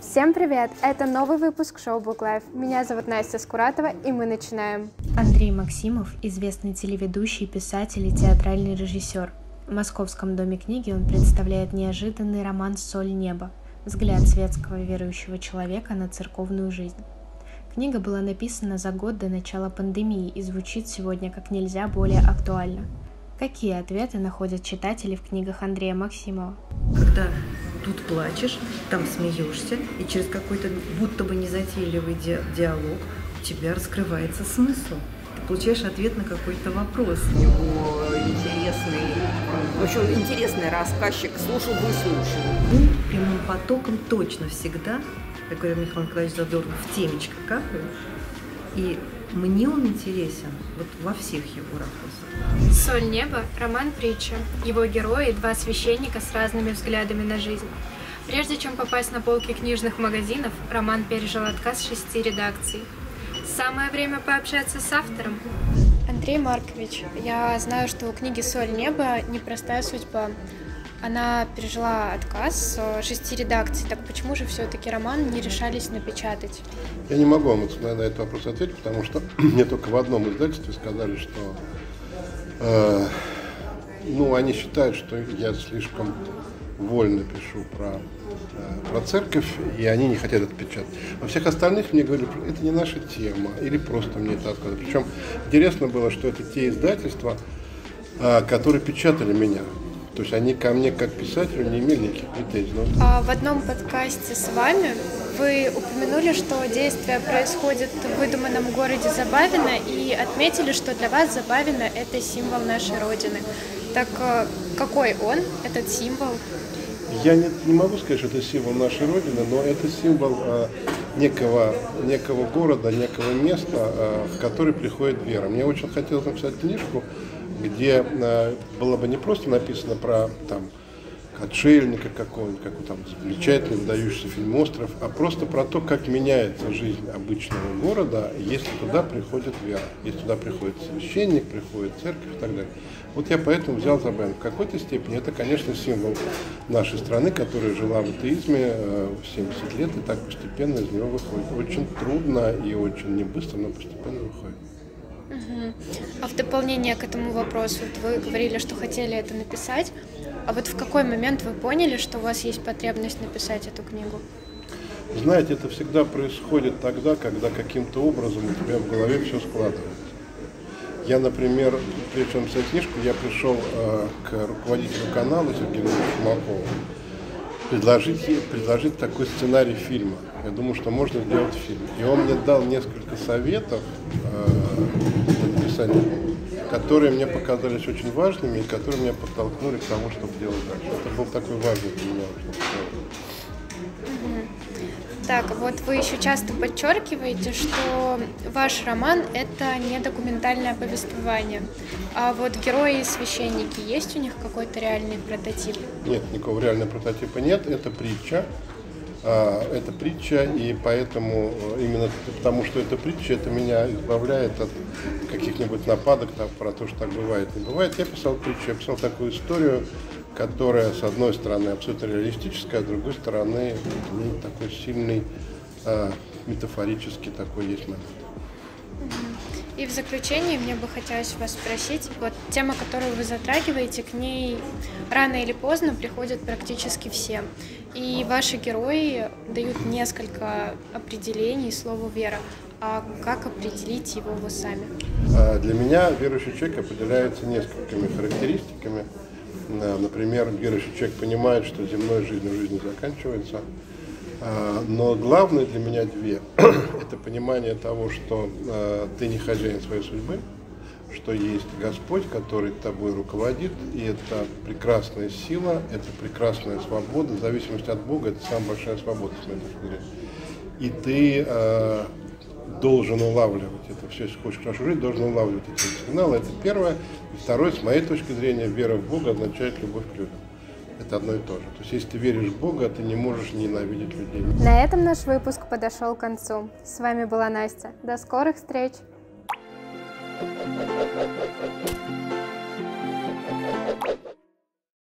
Всем привет! Это новый выпуск шоу Book Life. Меня зовут Настя Скуратова, и мы начинаем. Андрей Максимов – известный телеведущий, писатель и театральный режиссер. В Московском доме книги он представляет неожиданный роман «Соль неба» – взгляд светского верующего человека на церковную жизнь. Книга была написана за год до начала пандемии и звучит сегодня как нельзя более актуально. Какие ответы находят читатели в книгах Андрея Максимова? Когда тут плачешь, там смеешься, и через какой-то будто бы незатейливый ди- диалог у тебя раскрывается смысл. Ты получаешь ответ на какой-то вопрос. У него интересный, в общем, интересный рассказчик, слушал бы и слушал. Ну, прямым потоком точно всегда, как говорил Михаил Николаевич Задорнов, в темечко капает. И мне он интересен вот во всех его ракурсах. «Соль неба» – роман-притча. Его герои – два священника с разными взглядами на жизнь. Прежде чем попасть на полки книжных магазинов, роман пережил отказ шести редакций. Самое время пообщаться с автором. Андрей Маркович, я знаю, что у книги «Соль неба» непростая судьба. Она пережила отказ шести редакций. Так почему же все-таки роман не решались напечатать? Я не могу вам на этот вопрос ответить, потому что мне только в одном издательстве сказали, что ну, они считают, что я слишком вольно пишу про, э, про церковь, и они не хотят это печатать. Во всех остальных мне говорили, это не наша тема, или просто мне это отказывают. Причем интересно было, что это те издательства, э, которые печатали меня. То есть они ко мне как писателю не имели никаких претензий. Но А в одном подкасте с вами вы упомянули, что действие происходит в выдуманном городе Забавино и отметили, что для вас Забавино – это символ нашей Родины. Так э, какой он, этот символ? Я не, не могу сказать, что это символ нашей Родины, но это символ э, некого, некого города, некого места, э, в который приходит вера. Мне очень хотелось написать книжку, где э, было бы не просто написано про там, отшельника какого-нибудь, как там замечательный, выдающийся фильм «Остров», а просто про то, как меняется жизнь обычного города, если туда приходит вера, если туда приходит священник, приходит церковь и так далее. Вот я поэтому взял Забен. В какой-то степени это, конечно, символ нашей страны, которая жила в атеизме э, 70 лет и так постепенно из него выходит. Очень трудно и очень не быстро, но постепенно выходит. А в дополнение к этому вопросу, вот вы говорили, что хотели это написать, а вот в какой момент вы поняли, что у вас есть потребность написать эту книгу? Знаете, это всегда происходит тогда, когда каким-то образом у тебя в голове все складывается. Я, например, прежде чем написать книжку, я пришел э, к руководителю канала Сергею Шумакову предложить, предложить такой сценарий фильма. Я думаю, что можно сделать фильм. И он мне дал несколько советов написания, которые мне показались очень важными и которые меня подтолкнули к тому, чтобы делать дальше. Это был такой важный для меня. Так, вот вы еще часто подчеркиваете, что ваш роман – это не документальное повествование. А вот герои и священники, есть у них какой-то реальный прототип? Нет, никакого реального прототипа нет. Это притча. А, Это притча, и поэтому, э, именно потому что это притча, это меня избавляет от каких-нибудь нападок там, про то, что так бывает. Не бывает. Я писал притчу, я писал такую историю, которая, с одной стороны, абсолютно реалистическая, а с другой стороны, ней такой сильный а, метафорический такой есть момент. И в заключение мне бы хотелось вас спросить, вот тема, которую вы затрагиваете, к ней рано или поздно приходят практически все. И ваши герои дают несколько определений слову «вера». А как определить его вы сами? А Для меня верующий человек определяется несколькими характеристиками. На- Например, верующий человек понимает, что земной жизнь не заканчивается. А, Но главное для меня две. Это понимание того, что а, ты не хозяин своей судьбы, что есть Господь, который тобой руководит, и это прекрасная сила, это прекрасная свобода. В зависимости от Бога это самая большая свобода, с моей точки зрения. И ты э, должен улавливать это все, если хочешь хорошо жить, должен улавливать эти сигналы. Это первое. И второе, с моей точки зрения, вера в Бога означает любовь к людям. Это одно и то же. То есть, если ты веришь в Бога, ты не можешь ненавидеть людей. На этом наш выпуск подошел к концу. С вами была Настя. До скорых встреч!